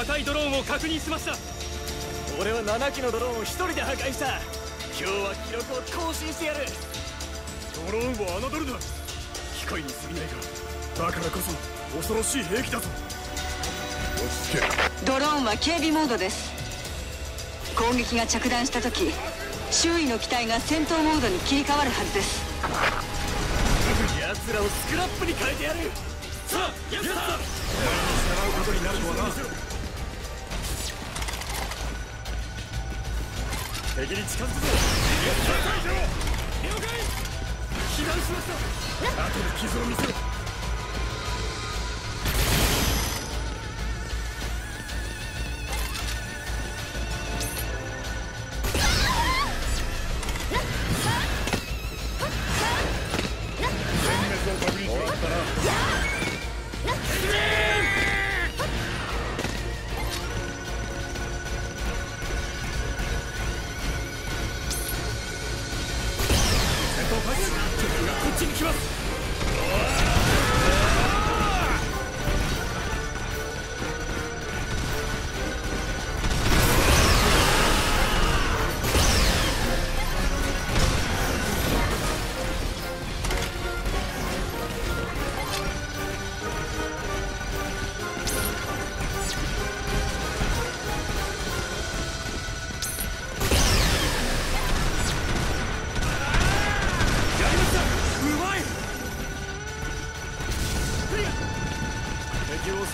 赤いドローンを確認しました。俺は7機のドローンを一人で破壊した。今日は記録を更新してやる。ドローンを侮るな。機械に過ぎないがだからこそ恐ろしい兵器だぞ。落ち着け。ドローンは警備モードです。攻撃が着弾した時周囲の機体が戦闘モードに切り替わるはずです。奴らをスクラップに変えてやる。さあやった。お前に従うことになるとはな敵に近づくぞ。了解。避難しました。後で傷を見せろ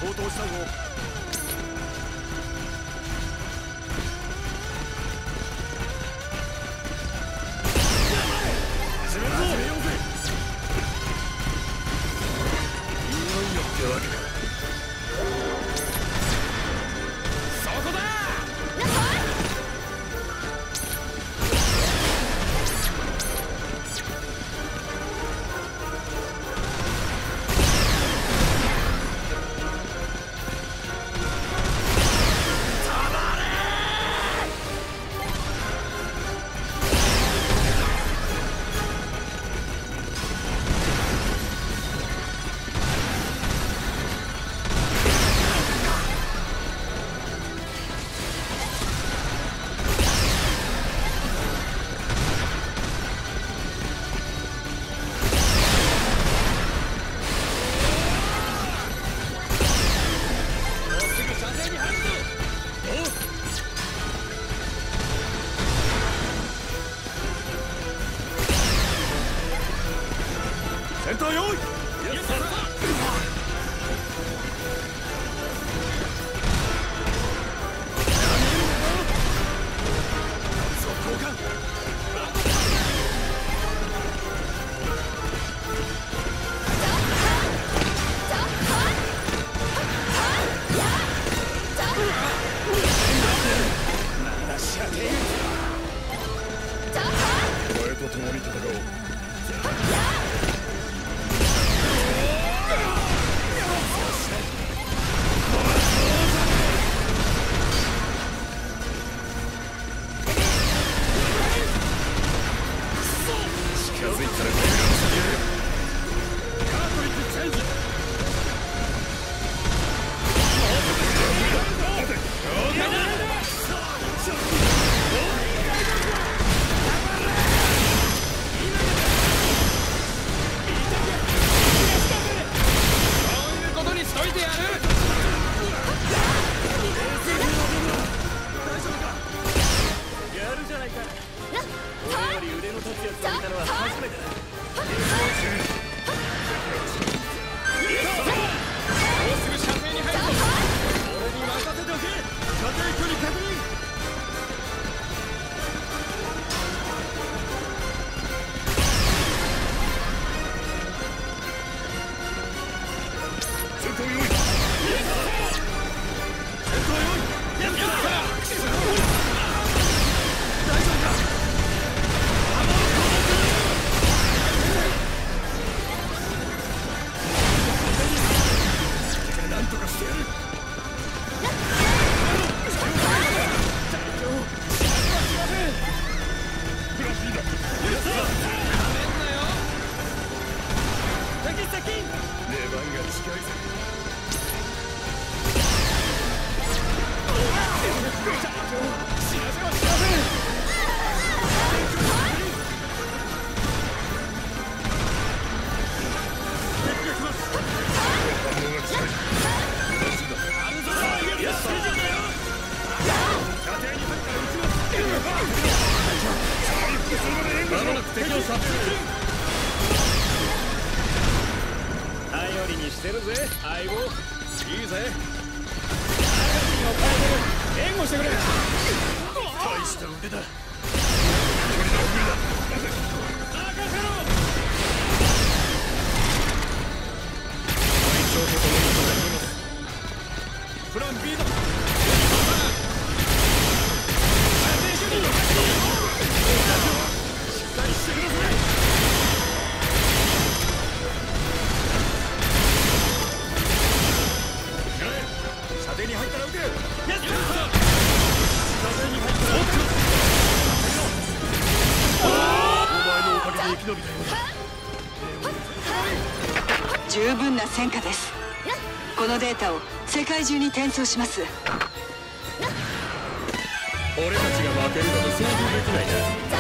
相当したぞ。たよい。戦闘用頼りにしてるぜ。相棒いいぜ。我が国の海援護してくれ大した腕だ任せろ分な戦果です。このデータを世界中に転送します。俺たちが負けるなど想像できないな。